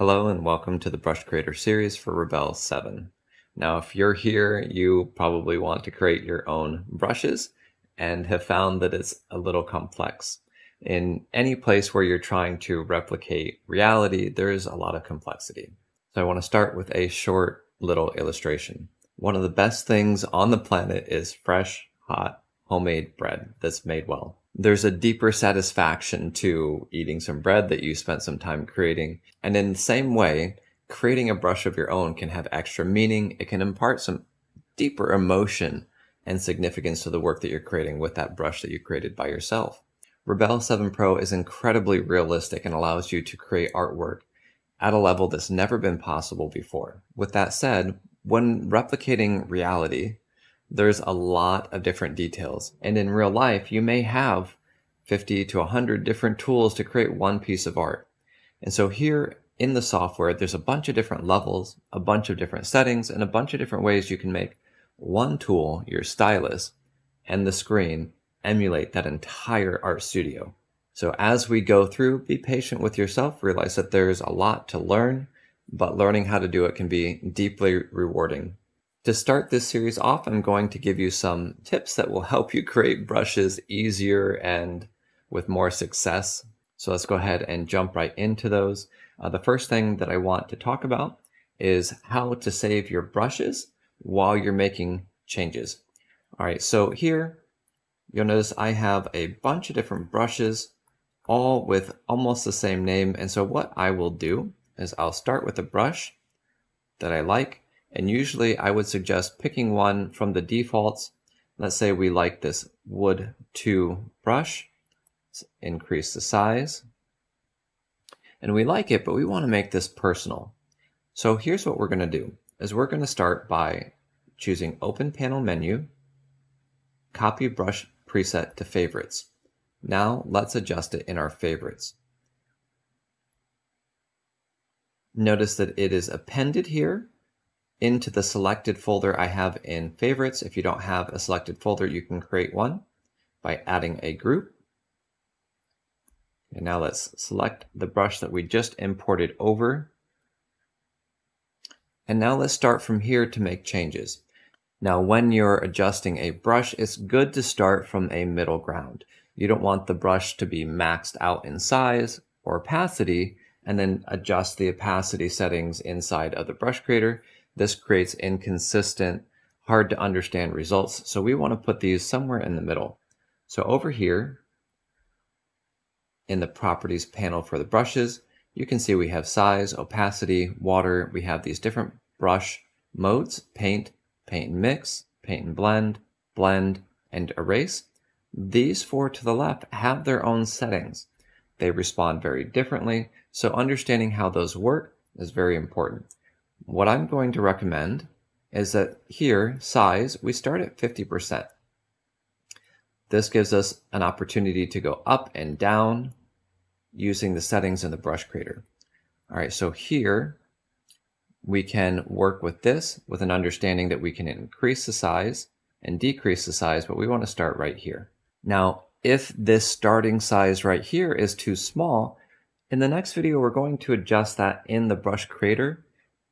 Hello and welcome to the Brush Creator series for Rebelle 7. Now if you're here, you probably want to create your own brushes and have found that it's a little complex. In any place where you're trying to replicate reality, there's a lot of complexity. So I want to start with a short little illustration. One of the best things on the planet is fresh, hot, homemade bread that's made well there's a deeper satisfaction to eating some bread that you spent some time creating. And in the same way, creating a brush of your own can have extra meaning. It can impart some deeper emotion and significance to the work that you're creating with that brush that you created by yourself. Rebelle 7 Pro is incredibly realistic and allows you to create artwork at a level that's never been possible before. With that said, when replicating reality, there's a lot of different details. And in real life, you may have 50 to 100 different tools to create one piece of art. And so here in the software, there's a bunch of different levels, a bunch of different settings, and a bunch of different ways you can make one tool, your stylus, and the screen emulate that entire art studio. So as we go through, be patient with yourself, realize that there's a lot to learn, but learning how to do it can be deeply rewarding to start this series off, I'm going to give you some tips that will help you create brushes easier and with more success. So let's go ahead and jump right into those. Uh, the first thing that I want to talk about is how to save your brushes while you're making changes. All right, so here you'll notice I have a bunch of different brushes, all with almost the same name. And so what I will do is I'll start with a brush that I like and usually I would suggest picking one from the defaults. Let's say we like this wood 2 brush. Let's increase the size. And we like it, but we want to make this personal. So here's what we're going to do is we're going to start by choosing open panel menu, copy brush preset to favorites. Now let's adjust it in our favorites. Notice that it is appended here into the selected folder I have in favorites. If you don't have a selected folder, you can create one by adding a group. And now let's select the brush that we just imported over. And now let's start from here to make changes. Now, when you're adjusting a brush, it's good to start from a middle ground. You don't want the brush to be maxed out in size or opacity and then adjust the opacity settings inside of the brush creator this creates inconsistent, hard to understand results. So we want to put these somewhere in the middle. So over here in the properties panel for the brushes, you can see we have size, opacity, water. We have these different brush modes, paint, paint and mix, paint and blend, blend, and erase. These four to the left have their own settings. They respond very differently, so understanding how those work is very important. What I'm going to recommend is that here, size, we start at 50%. This gives us an opportunity to go up and down using the settings in the brush creator. All right, so here we can work with this with an understanding that we can increase the size and decrease the size, but we want to start right here. Now, if this starting size right here is too small, in the next video, we're going to adjust that in the brush creator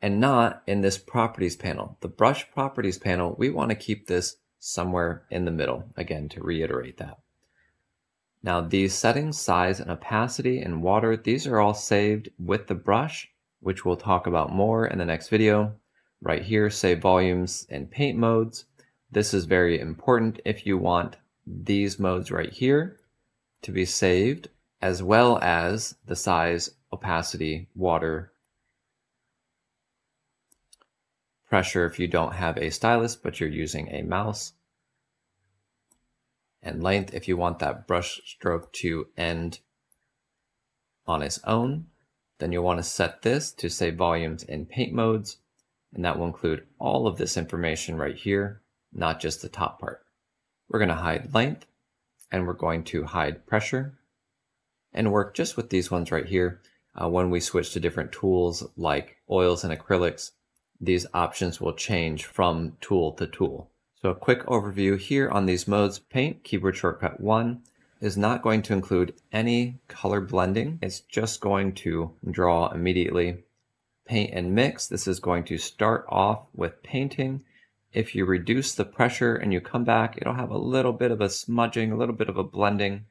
and not in this properties panel. The brush properties panel, we want to keep this somewhere in the middle, again, to reiterate that. Now these settings, size and opacity and water, these are all saved with the brush, which we'll talk about more in the next video. Right here, save volumes and paint modes. This is very important if you want these modes right here to be saved, as well as the size, opacity, water, pressure if you don't have a stylus, but you're using a mouse. And length if you want that brush stroke to end on its own. Then you'll want to set this to save volumes in paint modes. And that will include all of this information right here, not just the top part. We're going to hide length and we're going to hide pressure and work just with these ones right here. Uh, when we switch to different tools like oils and acrylics, these options will change from tool to tool. So a quick overview here on these modes, Paint keyboard shortcut 1 is not going to include any color blending. It's just going to draw immediately paint and mix, this is going to start off with painting. If you reduce the pressure and you come back, it'll have a little bit of a smudging, a little bit of a blending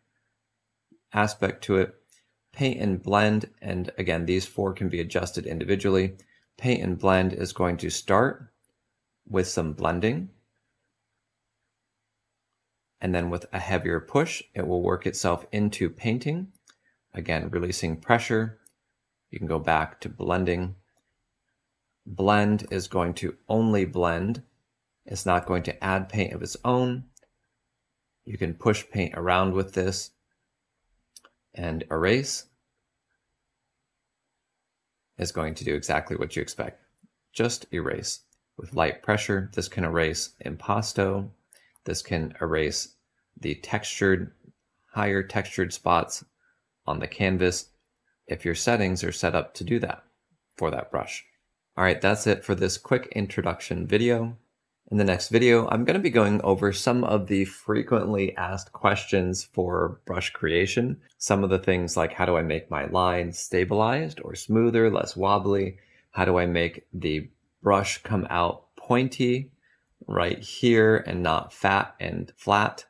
aspect to it. Paint and blend, and again, these four can be adjusted individually. Paint and blend is going to start with some blending. And then with a heavier push, it will work itself into painting. Again, releasing pressure. You can go back to blending. Blend is going to only blend. It's not going to add paint of its own. You can push paint around with this and erase is going to do exactly what you expect. Just erase. With light pressure, this can erase impasto. This can erase the textured, higher textured spots on the canvas if your settings are set up to do that for that brush. All right, that's it for this quick introduction video. In the next video, I'm going to be going over some of the frequently asked questions for brush creation. Some of the things like how do I make my lines stabilized or smoother, less wobbly? How do I make the brush come out pointy right here and not fat and flat?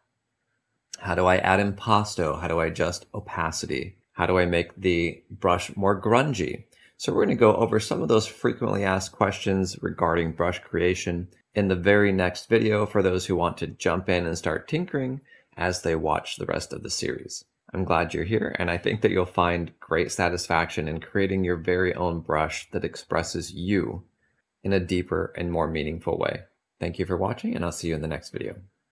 How do I add impasto? How do I adjust opacity? How do I make the brush more grungy? So we're going to go over some of those frequently asked questions regarding brush creation in the very next video for those who want to jump in and start tinkering as they watch the rest of the series. I'm glad you're here, and I think that you'll find great satisfaction in creating your very own brush that expresses you in a deeper and more meaningful way. Thank you for watching, and I'll see you in the next video.